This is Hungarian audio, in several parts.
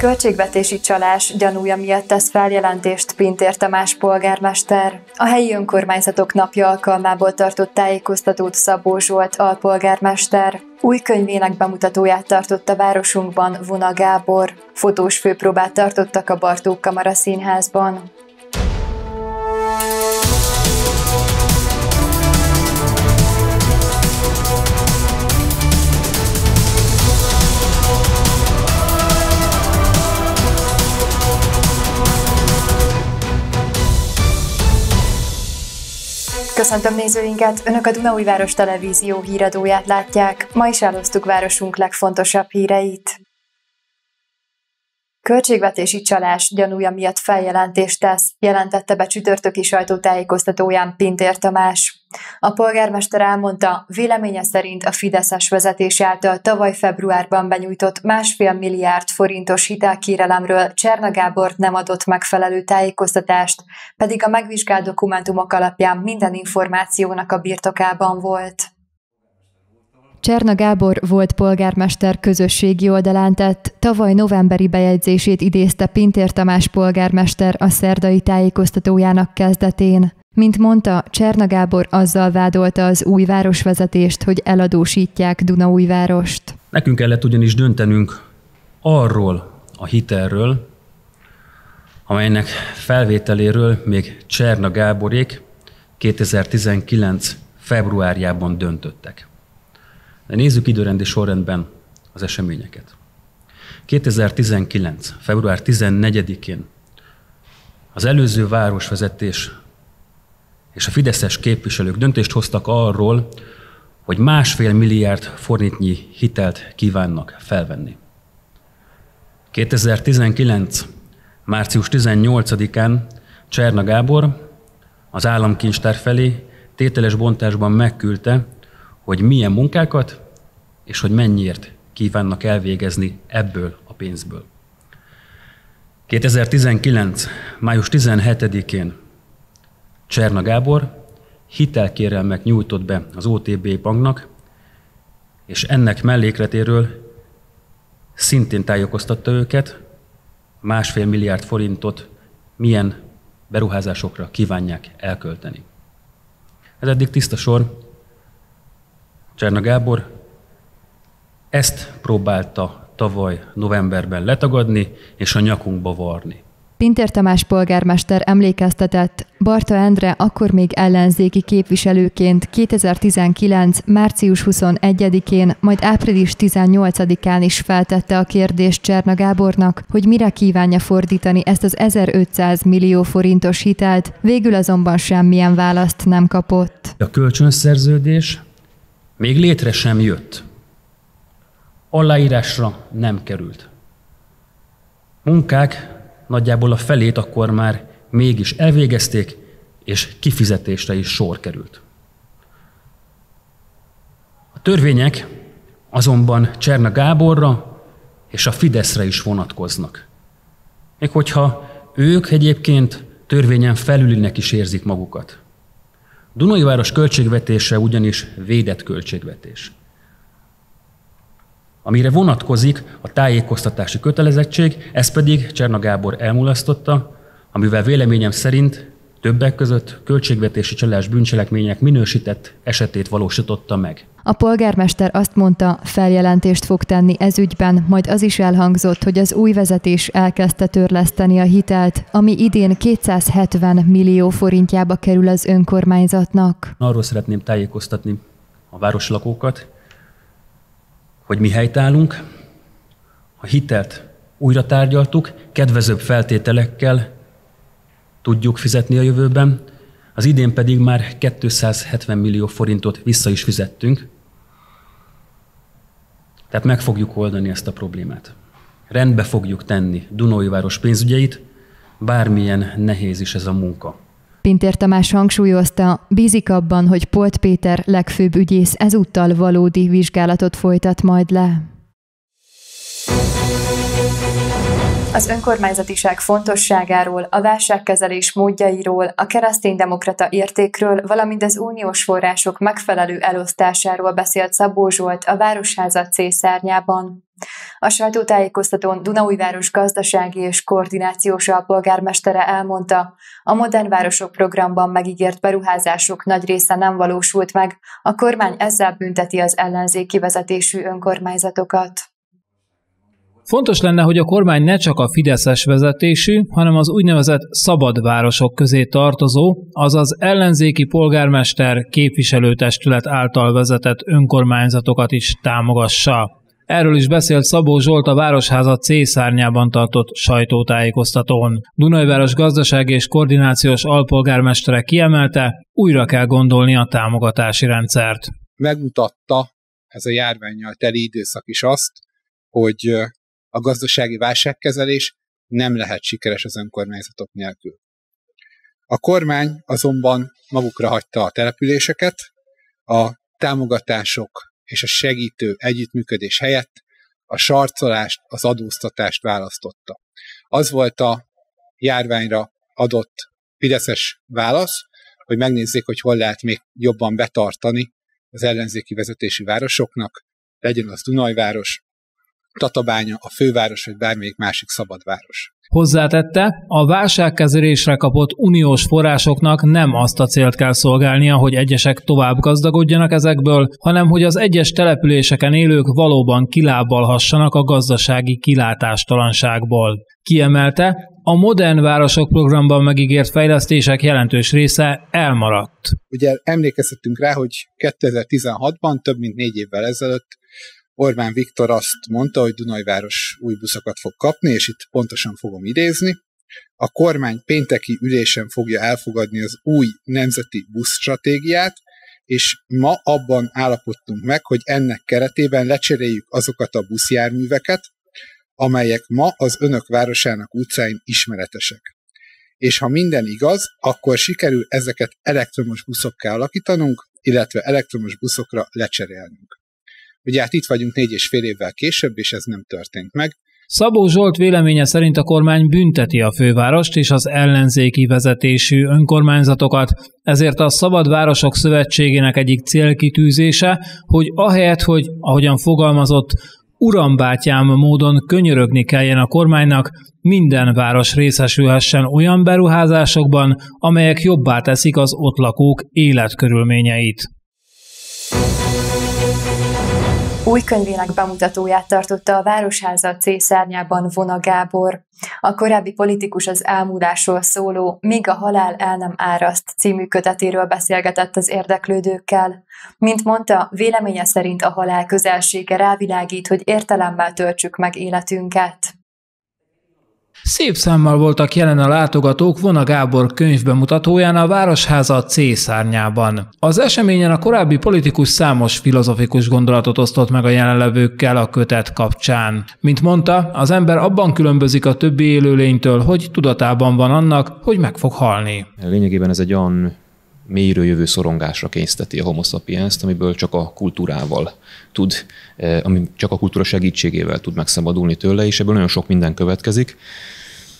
Költségvetési csalás gyanúja miatt tesz feljelentést Pintér Tamás polgármester. A helyi önkormányzatok napja alkalmából tartott tájékoztatót Szabó Zsolt alpolgármester. Új könyvének bemutatóját tartott a városunkban Vuna Gábor. Fotós főpróbát tartottak a Bartók Kamara Színházban. Köszöntöm nézőinket! Önök a Dunaújváros Televízió híradóját látják. Ma is elosztuk városunk legfontosabb híreit. Költségvetési csalás gyanúja miatt feljelentést tesz, jelentette be csütörtöki sajtótájékoztatóján Pintér Tamás. A polgármester elmondta, véleménye szerint a Fideszes vezetés által tavaly februárban benyújtott másfél milliárd forintos hitelkérelemről Cserna Gábor nem adott megfelelő tájékoztatást, pedig a megvizsgált dokumentumok alapján minden információnak a birtokában volt. Cserna Gábor volt polgármester közösségi oldalán tett, tavaly novemberi bejegyzését idézte Pintér Tamás polgármester a szerdai tájékoztatójának kezdetén. Mint mondta, Cserna Gábor azzal vádolta az új városvezetést, hogy eladósítják Dunaújvárost. Nekünk kellett ugyanis döntenünk arról a hitelről, amelynek felvételéről még Cserna Gáborék 2019. februárjában döntöttek. De nézzük időrendi sorrendben az eseményeket. 2019. február 14-én az előző városvezetés és a fideszes képviselők döntést hoztak arról, hogy másfél milliárd forintnyi hitelt kívánnak felvenni. 2019. március 18-án Cserna Gábor az államkincstár felé tételes bontásban megküldte, hogy milyen munkákat és hogy mennyiért kívánnak elvégezni ebből a pénzből. 2019. május 17-én Cserna Gábor hitelkérelmek nyújtott be az OTB banknak, és ennek mellékletéről szintén tájékoztatta őket, másfél milliárd forintot milyen beruházásokra kívánják elkölteni. Ez eddig tiszta sor. Cserna Gábor ezt próbálta tavaly novemberben letagadni és a nyakunkba varni. Pintér Tamás polgármester emlékeztetett, Barta Endre akkor még ellenzéki képviselőként 2019. március 21-én, majd április 18-án is feltette a kérdést Cserna Gábornak, hogy mire kívánja fordítani ezt az 1500 millió forintos hitelt, végül azonban semmilyen választ nem kapott. A kölcsönszerződés még létre sem jött. Aláírásra nem került. Munkák nagyjából a felét akkor már mégis elvégezték, és kifizetésre is sor került. A törvények azonban Cserna Gáborra és a Fideszre is vonatkoznak. Még hogyha ők egyébként törvényen felülinek is érzik magukat. Dunai város költségvetése ugyanis védett költségvetés amire vonatkozik a tájékoztatási kötelezettség, ez pedig Cserna Gábor elmulasztotta, amivel véleményem szerint többek között költségvetési csalás bűncselekmények minősített esetét valósította meg. A polgármester azt mondta, feljelentést fog tenni ez ügyben, majd az is elhangzott, hogy az új vezetés elkezdte törleszteni a hitelt, ami idén 270 millió forintjába kerül az önkormányzatnak. Arról szeretném tájékoztatni a városlakókat, hogy mi helytállunk, a hitelt újra tárgyaltuk, kedvezőbb feltételekkel tudjuk fizetni a jövőben, az idén pedig már 270 millió forintot vissza is fizettünk, tehát meg fogjuk oldani ezt a problémát. Rendbe fogjuk tenni Dunói város pénzügyeit, bármilyen nehéz is ez a munka. Pintér Tamás hangsúlyozta, bízik abban, hogy Polt Péter legfőbb ügyész ezúttal valódi vizsgálatot folytat majd le. Az önkormányzatiság fontosságáról, a válságkezelés módjairól, a kereszténydemokrata értékről, valamint az uniós források megfelelő elosztásáról beszélt Szabó Zsolt a Városháza C szárnyában. A sajtótájékoztatón Dunaújváros gazdasági és koordinációs alpolgármestere elmondta, a Modern Városok programban megígért beruházások nagy része nem valósult meg, a kormány ezzel bünteti az ellenzéki vezetésű önkormányzatokat. Fontos lenne, hogy a kormány ne csak a Fideszes vezetésű, hanem az úgynevezett szabad városok közé tartozó, azaz ellenzéki polgármester képviselőtestület által vezetett önkormányzatokat is támogassa. Erről is beszélt Szabó Zsolt a Városháza C szárnyában tartott sajtótájékoztatón. Dunajváros gazdasági és koordinációs alpolgármestere kiemelte, újra kell gondolni a támogatási rendszert. Megmutatta ez a járványjal teli időszak is azt, hogy a gazdasági válságkezelés nem lehet sikeres az önkormányzatok nélkül. A kormány azonban magukra hagyta a településeket, a támogatások és a segítő együttműködés helyett a sarcolást, az adóztatást választotta. Az volt a járványra adott Fideszes válasz, hogy megnézzék, hogy hol lehet még jobban betartani az ellenzéki vezetési városoknak, legyen az Dunajváros, Tatabánya, a főváros vagy bármelyik másik szabad város. Hozzátette, a válságkezelésre kapott uniós forrásoknak nem azt a célt kell szolgálnia, hogy egyesek tovább gazdagodjanak ezekből, hanem hogy az egyes településeken élők valóban kilábalhassanak a gazdasági kilátástalanságból. Kiemelte, a Modern Városok programban megígért fejlesztések jelentős része elmaradt. Ugye emlékezhetünk rá, hogy 2016-ban, több mint négy évvel ezelőtt Orbán Viktor azt mondta, hogy Dunajváros új buszokat fog kapni, és itt pontosan fogom idézni. A kormány pénteki ülésen fogja elfogadni az új nemzeti buszstratégiát, és ma abban állapodtunk meg, hogy ennek keretében lecseréljük azokat a buszjárműveket, amelyek ma az önök városának utcáin ismeretesek. És ha minden igaz, akkor sikerül ezeket elektromos buszokká alakítanunk, illetve elektromos buszokra lecserélnünk. Ugye hát itt vagyunk négy és fél évvel később, és ez nem történt meg. Szabó Zsolt véleménye szerint a kormány bünteti a fővárost és az ellenzéki vezetésű önkormányzatokat, ezért a Szabad Városok Szövetségének egyik célkitűzése, hogy ahelyett, hogy, ahogyan fogalmazott, urambátyám módon könyörögni kelljen a kormánynak, minden város részesülhessen olyan beruházásokban, amelyek jobbá teszik az ott lakók életkörülményeit. Új könyvének bemutatóját tartotta a Városháza C szárnyában Vona Gábor. A korábbi politikus az elmúlásról szóló Míg a halál el nem áraszt című kötetéről beszélgetett az érdeklődőkkel. Mint mondta, véleménye szerint a halál közelsége rávilágít, hogy értelemmel töltsük meg életünket. Szép számmal voltak jelen a látogatók Vona Gábor könyvbemutatóján a Városháza C szárnyában. Az eseményen a korábbi politikus számos filozofikus gondolatot osztott meg a jelenlevőkkel a kötet kapcsán. Mint mondta, az ember abban különbözik a többi élőlénytől, hogy tudatában van annak, hogy meg fog halni. Lényegében ez egy olyan mélyről jövő szorongásra kényszteti a homo sapiens amiből csak a kultúrával tud, eh, ami csak a kultúra segítségével tud megszabadulni tőle, és ebből nagyon sok minden következik.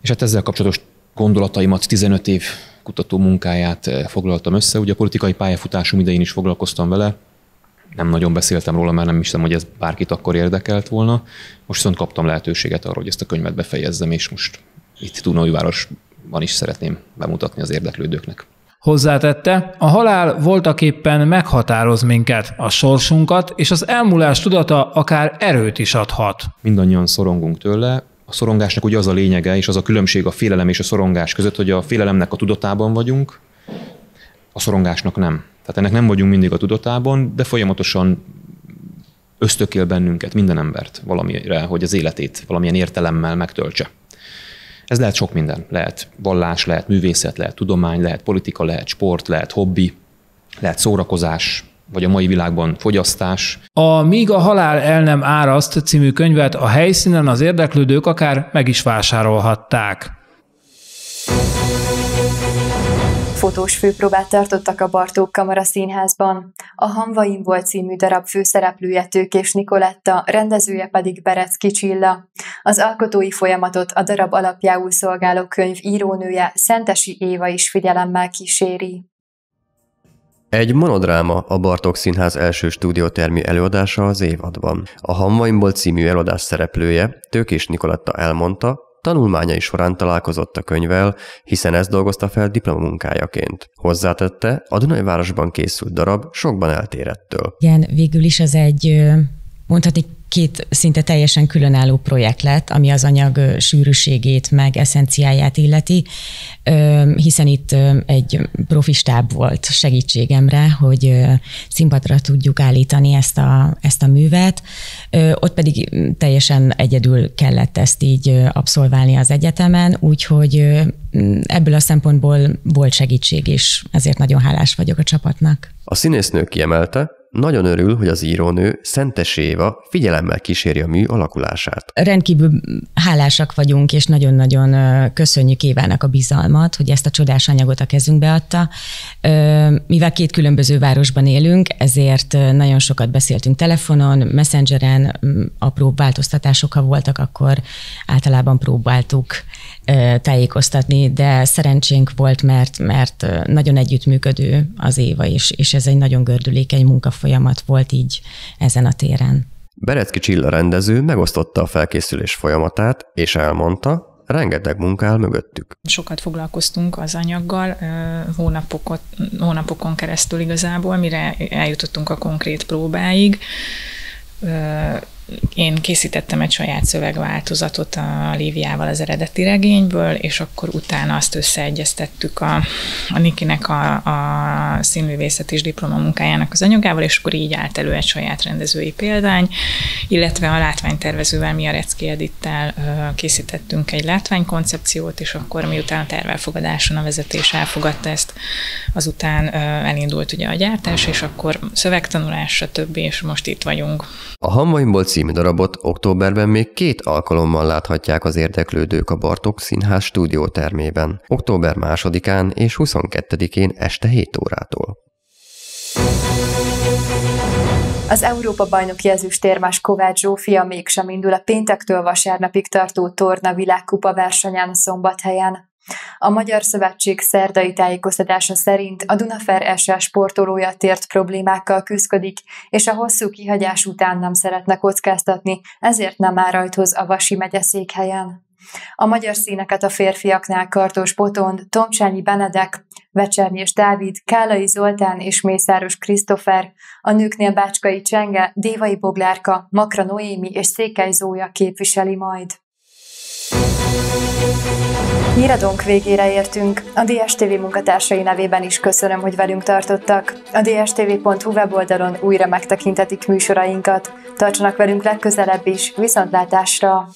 És hát ezzel kapcsolatos gondolataimat, 15 év kutató munkáját eh, foglaltam össze. Ugye a politikai pályafutásom idején is foglalkoztam vele, nem nagyon beszéltem róla, mert nem hiszem, hogy ez bárkit akkor érdekelt volna. Most viszont kaptam lehetőséget arra, hogy ezt a könyvet befejezzem, és most itt Dunajvárosban is szeretném bemutatni az érdeklődőknek. Hozzátette, a halál voltaképpen meghatároz minket, a sorsunkat, és az elmúlás tudata akár erőt is adhat. Mindannyian szorongunk tőle, a szorongásnak ugye az a lényege, és az a különbség a félelem és a szorongás között, hogy a félelemnek a tudatában vagyunk, a szorongásnak nem. Tehát ennek nem vagyunk mindig a tudatában, de folyamatosan ösztökél bennünket, minden embert valamire, hogy az életét valamilyen értelemmel megtöltse. Ez lehet sok minden. Lehet vallás, lehet művészet, lehet tudomány, lehet politika, lehet sport, lehet hobbi, lehet szórakozás, vagy a mai világban fogyasztás. A Míg a halál el nem áraszt című könyvet a helyszínen az érdeklődők akár meg is vásárolhatták. Fotós főpróbát tartottak a Bartók Kamara Színházban. A Hanvaim volt című darab főszereplője Tőkés Nikoletta, rendezője pedig Berec Kicsilla. Az alkotói folyamatot a darab alapjául szolgáló könyv írónője Szentesi Éva is figyelemmel kíséri. Egy monodráma a Bartók Színház első stúdiótermi előadása az évadban. A Hamvaimból című előadás szereplője, Tőkés Nikoletta elmondta, tanulmányai során találkozott a könyvvel, hiszen ezt dolgozta fel diplomamunkájaként. Hozzátette, a Dunajvárosban készült darab sokban eltérettől. Igen, végül is ez egy mondhatni két szinte teljesen különálló projekt lett, ami az anyag sűrűségét meg eszenciáját illeti, hiszen itt egy profistáb volt segítségemre, hogy színpadra tudjuk állítani ezt a, ezt a művet. Ott pedig teljesen egyedül kellett ezt így abszolválni az egyetemen, úgyhogy ebből a szempontból volt segítség, és ezért nagyon hálás vagyok a csapatnak. A színésznő kiemelte, nagyon örül, hogy az írónő Szentes Éva figyelemmel kíséri a mű alakulását. Rendkívül hálásak vagyunk, és nagyon-nagyon köszönjük Évának a bizalmat, hogy ezt a csodás anyagot a kezünkbe adta. Mivel két különböző városban élünk, ezért nagyon sokat beszéltünk telefonon, messengeren, apró változtatások, ha voltak, akkor általában próbáltuk tájékoztatni, de szerencsénk volt, mert, mert nagyon együttműködő az Éva, és, és ez egy nagyon gördülékeny munkafolyamat volt így ezen a téren. Berecki Csilla rendező megosztotta a felkészülés folyamatát, és elmondta, rengeteg munkál mögöttük. Sokat foglalkoztunk az anyaggal, hónapokot, hónapokon keresztül igazából, mire eljutottunk a konkrét próbáig én készítettem egy saját szövegváltozatot a Líviával az eredeti regényből, és akkor utána azt összeegyeztettük a, a Nikinek a, a színművészet és diplomamunkájának az anyagával, és akkor így állt elő egy saját rendezői példány, illetve a látványtervezővel, mi a Recki Edittel készítettünk egy látványkoncepciót, és akkor miután a tervelfogadáson a vezetés elfogadta ezt, azután elindult ugye a gyártás, és akkor szövegtanulás, stb., és most itt vagyunk. A Hamvaimból című darabot októberben még két alkalommal láthatják az érdeklődők a Bartok Színház stúdiótermében, október másodikán és 22-én este 7 órától. Az Európa bajnoki ezüstérmes Kovács Zsófia mégsem indul a péntektől vasárnapig tartó torna világkupa versenyen Szombathelyen. A Magyar Szövetség szerdai tájékoztatása szerint a Dunafer SS sportolója tért problémákkal küzdik, és a hosszú kihagyás után nem szeretne kockáztatni, ezért nem áll rajthoz a Vasi megye székhelyen. A magyar színeket a férfiaknál Kartos Botond, Tomcsányi Benedek, és Dávid, Kálai Zoltán és Mészáros Krisztofer, a nőknél Bácskai Csenge, Dévai Boglárka, Makra Noémi és Székely Zója képviseli majd. Híradónk végére értünk. A DSTV munkatársai nevében is köszönöm, hogy velünk tartottak. A dstv.hu weboldalon újra megtekintetik műsorainkat. Tartsanak velünk legközelebb is, viszontlátásra!